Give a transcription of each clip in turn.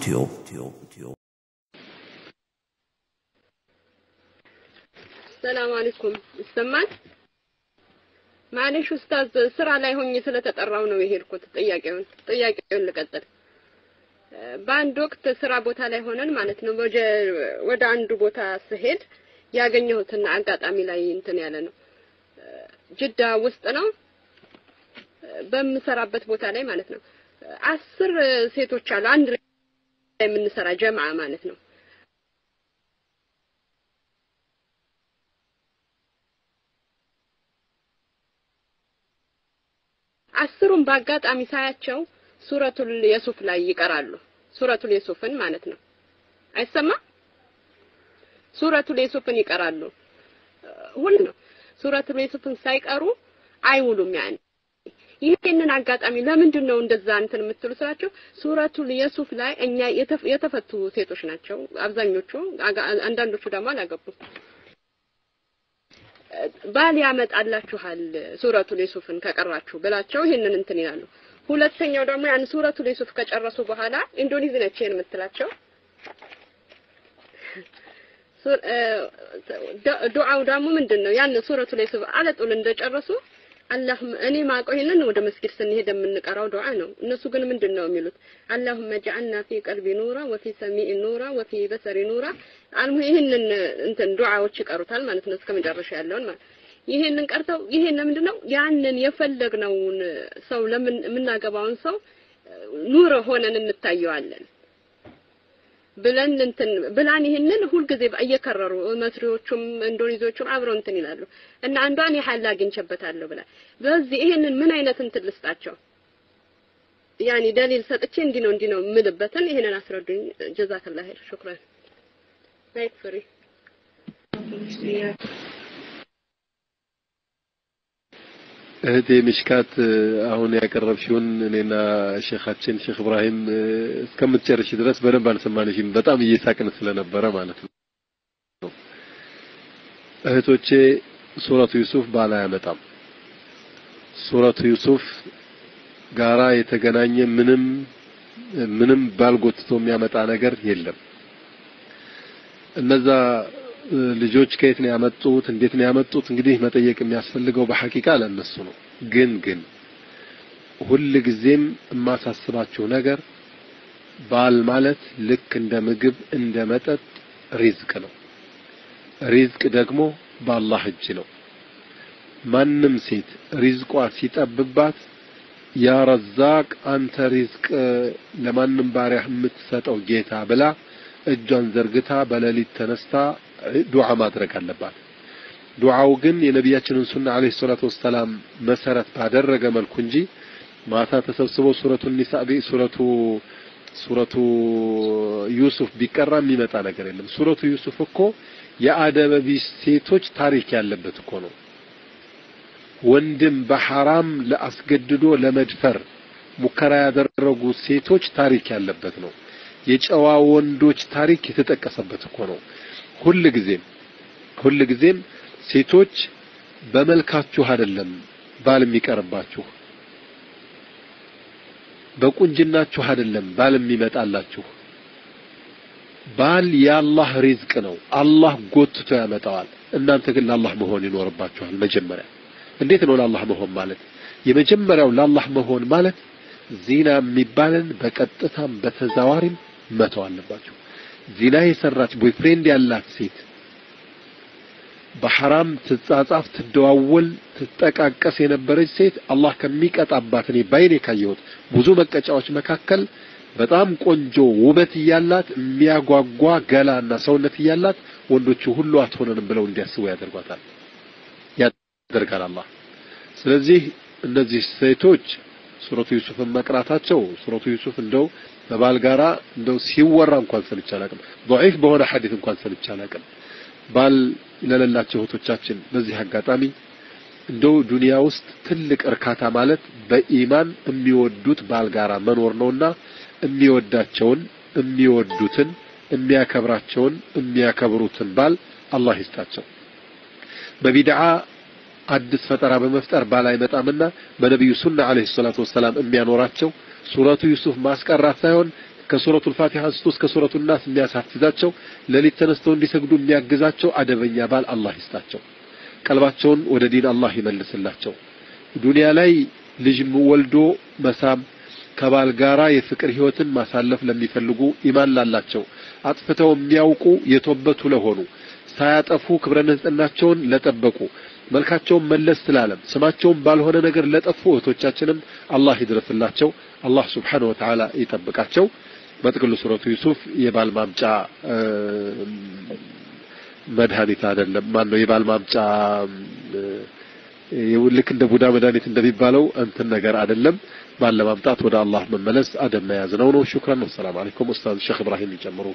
ቲዩብ ሰላም አለይኩም ይሰማል? ማለሽ ኡስታዝ ስራ ላይ ሆኜ ስለተጠራው ነው የሄድኩት። ጥያቄውን ጥያቄውን ልቀጥል። በአንድ ወቅት ስራ ቦታ ላይ ሆነን ማለት ነው ወደ አንዱ ቦታ ስሄድ ያገኘሁትና አጋጣሚ ላይ እንትን ያለ ነው። ጅዳ ውስጥ ነው በምሰራበት ቦታ ላይ ማለት ነው። አስር ሴቶች አሉ አንድ የምንሰራ ጀማዓ ማለት ነው። አስሩም በአጋጣሚ ሳያቸው ሱረቱል የሱፍ ላይ ይቀራሉ። ሱረቱል የሱፍን ማለት ነው። አይሰማ ሱረቱል የሱፍን ይቀራሉ። ሁሉ ነው ሱረቱል የሱፍን ሳይቀሩ አይውሉም። ያን ይህንን አጋጣሚ ለምንድን ነው እንደዛ እንትን የምትሉ ስላቸው ሱረቱል የሱፍ ላይ እኛ የተፈቱ ሴቶች ናቸው አብዛኞቹ፣ አንዳንዶቹ ደግሞ አላገቡም። ባል ያመጣላችኋል ሱረቱል የሱፍን ከቀራችሁ ብላቸው ይሄንን እንትን ይላሉ። ሁለተኛው ደግሞ ያን ሱረቱል የሱፍ ከጨረሱ በኋላ ኢንዶኔዚ ነች ይሄን የምትላቸው ዱዓው ደግሞ ምንድን ነው? ያን ሱረቱል የሱፍ አለጡል እንደጨረሱ አላህም እኔ ማውቀው ይሄንን ወደ መስጊድ ስንሄድ የምንቀራው ዱዓ ነው። እነሱ ግን ምንድን ነው የሚሉት? አላሁመ ጀዐልና ፊ ቀልቢ ኑራ ወፊ ሰሚኢ ኑራ ወፊ በሰሪ ኑራ አልሙ ይሄንን እንትን ዱዓዎች ይቀሩታል ማለት ነው እስከ መጨረሻ ያለውን ማለት ይሄንን ቀርተው ይሄን ምንድን ነው ያንን የፈለግነውን ሰው ለምን የምናገባውን ሰው ኑር ሆነን እንታየዋለን ብለን እንትን ብላን ይሄንን ሁልጊዜ እየከረሩ መስሪዎቹም ኢንዶኔዚዎቹም አብረው እንትን ይላሉ። እና አንዷን የሐላ አግኝቼበታለሁ ብላ በዚህ ይሄንን ምን አይነት እንትን ልስጣቸው? ያኒ ደሊል ሰጥቼ እንዲህ ነው እንዲህ ነው የምልበትን ይሄንን አስረዱኝ። ጀዛከላህ ሹክራን። ላይክ ፍሪ እህቴ ምሽካት አሁን ያቀረብሽውን እኔና ሼኻችን ሼክ ኢብራሂም እስከምትጨርሽ ድረስ በደንብ አልሰማንሽም። በጣም እየሳቅን ስለነበረ ማለት ነው። እህቶቼ ሱረቱ ዩሱፍ ባል አያመጣም። ሱረቱ ዩሱፍ ጋራ የተገናኘ ምንም ምንም ባል ጎትቶ የሚያመጣ ነገር የለም። እነዛ ልጆች ከየት ነው ያመጡት? እንዴት ነው ያመጡት? እንግዲህ መጠየቅ የሚያስፈልገው በሐቂቃ ለነሱ ነው። ግን ግን ሁል ጊዜም የማሳስባችሁ ነገር ባል ማለት ልክ እንደ ምግብ እንደ መጠጥ ሪዝቅ ነው። ሪዝቅ ደግሞ በአላህ እጅ ነው። ማንም ሴት ሪዝቋ ሲጠብባት ያ ረዛቅ አንተ ሪዝቅ ለማንም ባሪያ የምትሰጠው ጌታ ብላ እጇን ዘርግታ በሌሊት ተነስታ ዱዓ ማድረግ አለባት። ዱዓው ግን የነቢያችንን ሱና አለይሂ ሰላቱ ወሰላም መሰረት ባደረገ መልኩ እንጂ ማታ ተሰብስበው ሱረቱ ኒሳ ሱረቱ ሱረቱ ዩሱፍ ቢቀራ የሚመጣ ነገር የለም። ሱረቱ ዩሱፍ እኮ የአደበ ቢስ ሴቶች ታሪክ ያለበት እኮ ነው። ወንድም በሐራም ለአስገድዶ ለመድፈር ሙከራ ያደረጉ ሴቶች ታሪክ ያለበት ነው። የጨዋ ወንዶች ታሪክ የተጠቀሰበት እኮ ነው። ሁል ጊዜም ሁል ጊዜም ሴቶች በመልካችሁ አይደለም ባል የሚቀርባችሁ፣ በቁንጅናችሁ አይደለም ባል የሚመጣላችሁ። ባል የአላህ ሪዝቅ ነው። አላህ ጎትቶ ያመጣዋል። እናንተ ግን ለአላህ መሆን ይኖርባችኋል። መጀመሪያ እንዴት ነው ለአላህ መሆን ማለት? የመጀመሪያው ለአላህ መሆን ማለት ዚና የሚባልን በቀጥታም በተዛዋሪም መተው አለባችሁ። ዚና የሰራች boyfriend ያላት ሴት በሐራም ትጻጻፍ፣ ትደዋወል፣ ትጠቃቀስ የነበረች ሴት አላህ ከሚቀጣባት እኔ ባይኔ ካየሁት ብዙ መቀጫዎች መካከል በጣም ቆንጆ ውበት እያላት የሚያጓጓ ገላና ሰውነት እያላት ወንዶቹ ሁሉ አትሆነንም ብለው እንዲያስቡ ያደርጓታል ያደርጋል አላህ። ስለዚህ እነዚህ ሴቶች ሱረቱ ዩሱፍን መቅራታቸው ሱረቱ ዩሱፍ እንደው በባል ጋራ እንደው ሲወራ እንኳን ሰምቼ አላውቅም። ضعيف በሆነ ሐዲስ እንኳን ሰምቼ አላውቅም። ባል ለሌላቸው እህቶቻችን በዚህ አጋጣሚ እንደው ዱንያ ውስጥ ትልቅ እርካታ ማለት በኢማን የሚወዱት ባል ጋራ መኖር ነውና የሚወዳቸውን የሚወዱትን የሚያከብራቸውን የሚያከብሩትን ባል አላህ ይስጣቸው። በቢድዓ አዲስ ፈጠራ በመፍጠር ባል አይመጣምና በነቢዩ ሱና አለይሂ ሰላቱ ወሰላም የሚያኖራቸው ሱረቱ ዩሱፍ ማስቀራት ሳይሆን ከሱረቱል ፋቲሃ አንስቶ እስከ ሱረቱል ናስ የሚያሳፍዛቸው ሌሊት ተነስተው እንዲሰግዱ የሚያግዛቸው አደበኛ ባል አላህ ይስጣቸው። ቀልባቸውን ወደ ዲን አላህ ይመልስላቸው። ዱንያ ላይ ልጅ ወልዶ መሳም ከባል ጋራ የፍቅር ህይወትን ማሳለፍ ለሚፈልጉ ኢማን ላላቸው አጥፍተው የሚያውቁ የተወበቱ ለሆኑ ሳያጠፉ ክብረ ንጽህናቸውን ለጠበቁ መልካቸውን መለስ ስላለም ስማቸውን ባልሆነ ነገር ለጠፉ እህቶቻችንም አላህ ይድረስላቸው። አላህ ሱብሓነሁ ወተዓላ ይጠብቃቸው። በጥቅሉ ሱረቱ ዩሱፍ የባል ማምጫ መድኃኒት አይደለም። ማን ነው የባል ማምጫ ልክ እንደ ቡዳ መድኃኒት እንደሚባለው እንትን ነገር አይደለም። ባል ለማምጣት ወደ አላህ መመለስ አደብ መያዝ ነው ነው። ሹክራን ሰላም አለይኩም ኡስታዝ ሼክ ኢብራሂም ይጨምሩ።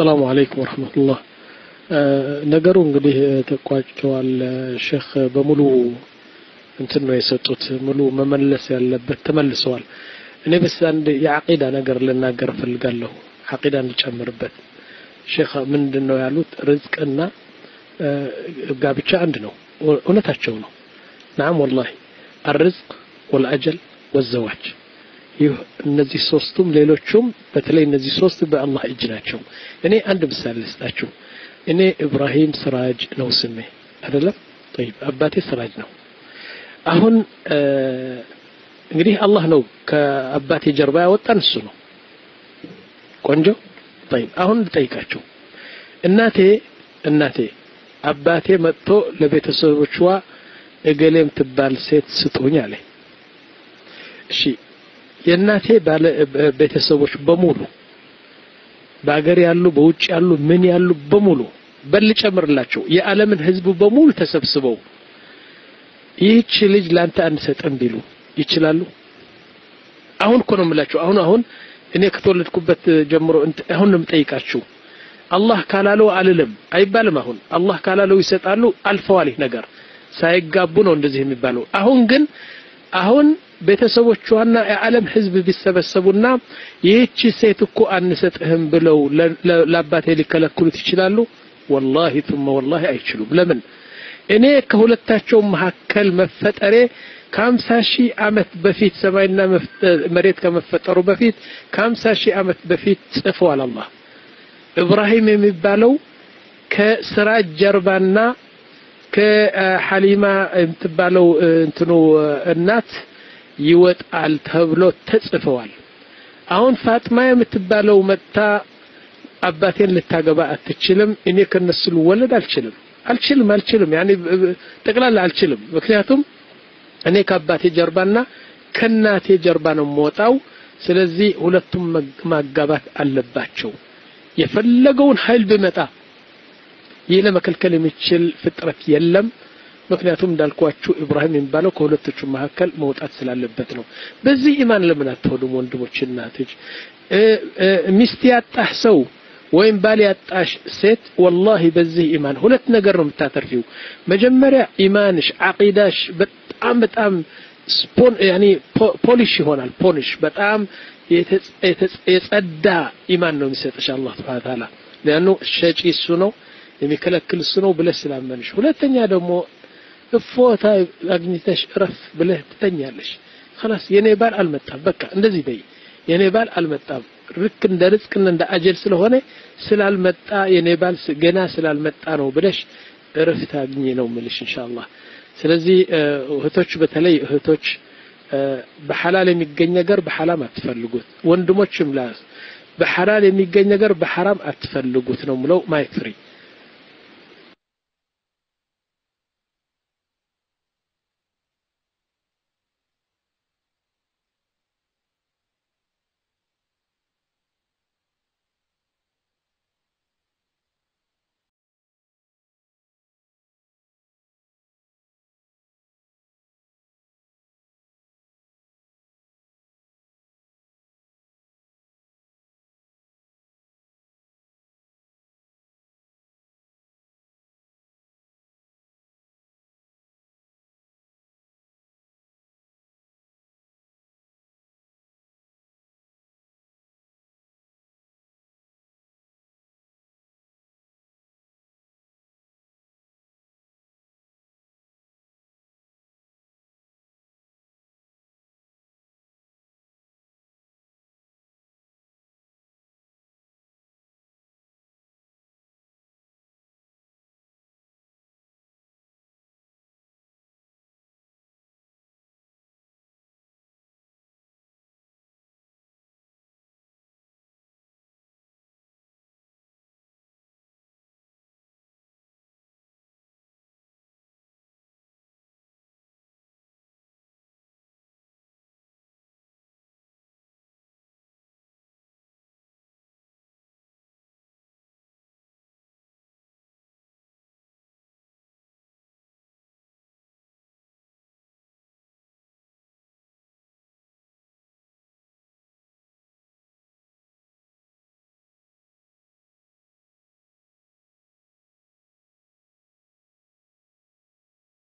አሰላሙ አለይኩም ወረህመቱላህ። ነገሩ እንግዲህ ተቋጭተዋል። ሼክ በሙሉ እንትን ነው የሰጡት። ሙሉ መመለስ ያለበት ተመልሰዋል። እኔ በስ አንድ የዓቂዳ ነገር ልናገር እፈልጋለሁ። ዓቂዳ እንጨምርበት። ሼክ ምንድን ነው ያሉት? ርዝቅና ጋብቻ አንድ ነው። እውነታቸው ነው። ናም ወላሂ አርዝቅ ወልአጀል ወዘዋጅ ይህ እነዚህ ሶስቱም ሌሎቹም በተለይ እነዚህ ሶስት በአላህ እጅ ናቸው። እኔ አንድ ምሳሌ ልስጣችሁ። እኔ ኢብራሂም ስራጅ ነው ስሜ አይደለም? ጠይብ አባቴ ስራጅ ነው። አሁን እንግዲህ አላህ ነው ከአባቴ ጀርባ ያወጣን እሱ ነው። ቆንጆ ጠይብ አሁን ልጠይቃችሁ። እናቴ እናቴ አባቴ መጥቶ ለቤተሰቦቿ እገሌም ትባል ሴት ስጡኝ አለ። እሺ የእናቴ ባለ ቤተሰቦች በሙሉ በአገር ያሉ በውጭ ያሉ ምን ያሉ በሙሉ በል ጨምርላቸው የዓለምን ሕዝብ በሙሉ ተሰብስበው ይህች ልጅ ላንተ አንሰጥም ቢሉ ይችላሉ? አሁን እኮ ነው የምላችሁ። አሁን አሁን እኔ ከተወለድኩበት ጀምሮ አሁን ነው የምጠይቃችሁ። አላህ ካላለው አልልም አይባልም። አሁን አላህ ካላለው ይሰጣሉ። አልፈዋል። ይህ ነገር ሳይጋቡ ነው እንደዚህ የሚባለው። አሁን ግን አሁን ቤተሰቦቿና የዓለም ህዝብ ቢሰበሰቡና ይህቺ ሴት እኮ አንሰጥህም ብለው ለአባቴ ሊከለክሉት ይችላሉ? ወላሂ ቱመ ወላሂ አይችሉም። ለምን? እኔ ከሁለታቸው መካከል መፈጠሬ ከሀምሳ ሺህ ዓመት በፊት ሰማይና መሬት ከመፈጠሩ በፊት ከሀምሳ ሺህ ዓመት በፊት ጽፈዋል አላህ። ኢብራሂም የሚባለው ከስራጅ ጀርባና ከሐሊማ የምትባለው እንትኑ እናት ይወጣል ተብሎ ተጽፈዋል። አሁን ፋጥማ የምትባለው መጥታ አባቴን ልታገባ አትችልም፣ እኔ ከነሱ ልወለድ አልችልም አልችልም አልችልም ያኔ ጠቅላላ አልችልም። ምክንያቱም እኔ ከአባቴ ጀርባና ከእናቴ ጀርባ ነው የምወጣው። ስለዚህ ሁለቱም ማጋባት አለባቸው። የፈለገውን ኃይል ቢመጣ ይህ ለመከልከል የሚችል ፍጥረት የለም። ምክንያቱም እንዳልኳችሁ ኢብራሂም የሚባለው ከሁለቶቹ መካከል መውጣት ስላለበት ነው። በዚህ ኢማን ለምን አትሆኑም ወንድሞች፣ እናቶች? ሚስት ያጣህ ሰው ወይም ባል ያጣሽ ሴት ወላሂ በዚህ ኢማን ሁለት ነገር ነው የምታተርፊው። መጀመሪያ ኢማንሽ አቂዳሽ በጣም በጣም ፖሊሽ ይሆናል። ፖሊሽ በጣም የጸዳ ኢማን ነው የሚሰጥሽ አላህ ሱብሓነሁ ወተዓላ። ሸጪ እሱ ነው የሚከለክል እሱ ነው ብለሽ ስላመንሽ፣ ሁለተኛ ደግሞ እፎታ አግኝተሽ እረፍ ብለህ ትተኛለሽ። ኸላስ የኔ ባል አልመጣም፣ በቃ እንደዚህ በይ፣ የኔ ባል አልመጣም። ልክ እንደ ርዝቅና እንደ አጀል ስለሆነ ስላልመጣ የኔ ባል ገና ስላልመጣ ነው ብለሽ እረፍት አግኝ ነው የምልሽ ኢንሻአላህ። ስለዚህ እህቶች፣ በተለይ እህቶች በሐላል የሚገኝ ነገር በሐራም አትፈልጉት። ወንድሞችም ላ በሐላል የሚገኝ ነገር በሐራም አትፈልጉት ነው ምለው ማይክሪ